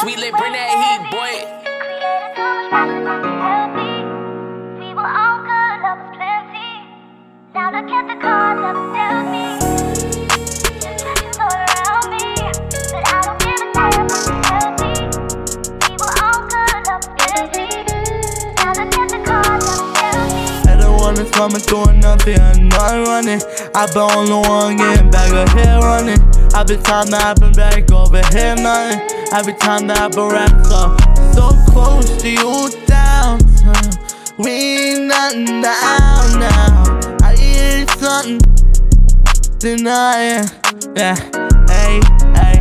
Sweet lip, bring that heat, boy. We were all good, love was plenty. Now look at the cards that was me. Just all around me, but I don't give a damn if it's. We were all good, love was plenty. Now look at the cards that was dealt me. Everyone is coming through nothing, I'm not running. I've been on the one getting back up here running. Every time that I've been back over here, nothing. Every time that I've been rapping, so, so close to you downtown. We nothing down now. I hear something denying. Yeah, hey, hey.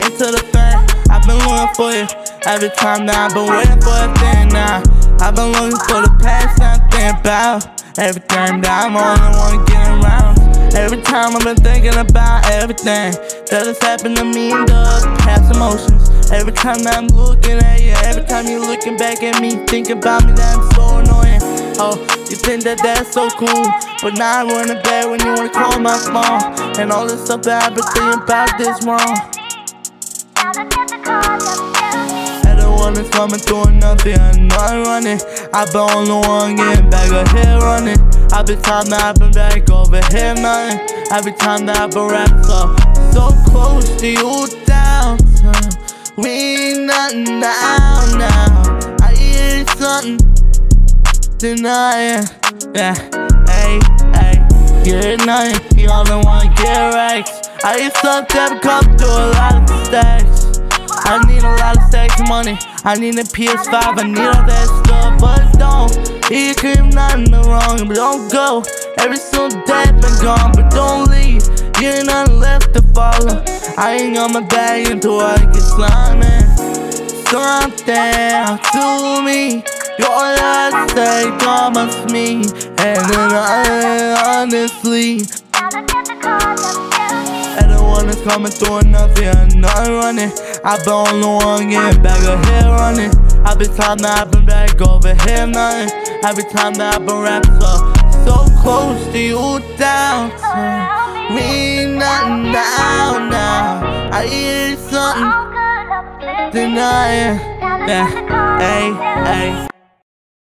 Into the fan, I've been looking for you. Every time that I've been waiting for a thing now. I've been looking for the past, something about everything that I'm on and wanna. Every time I've been thinking about everything that has happened to me in the past emotions. Every time I'm looking at you, every time you're looking back at me, thinking about me, that I'm so annoying. Oh, you think that that's so cool, but now I run it back when you wanna call my phone. And all this stuff that I've been thinking about this wrong. Now look at the cards that was dealt me. Everyone is coming through nothing, I'm not running. I've been on the one getting back up here running. Every time that I've been back over here, nothing. Every time that I've been wrapped up, so close to you downtown. We ain't nothing down now. I hear something denying. Yeah, hey, hey. Get nothing, you only wanna get wrecked. I used to have come through a lot of mistakes. I need a lot of sex money. I need a PS5. I need all that stuff, but don't. You keep nothing wrong, but don't go. Every single day been gone, but don't leave. You ain't nothing left to follow. I ain't on my bag until I get slamming. Something to me. Your last say promise me, and then I honestly. Everyone is coming through nothing, I'm not running. I've been on the one getting back up here running. Every time that I've been back over here, nothing. Every time that I've been rapping, so, so close to you downtown. We ain't nothing down now. I hear something All good, love was plenty. denying. Yeah, at the cards hey, that was dealt me. hey.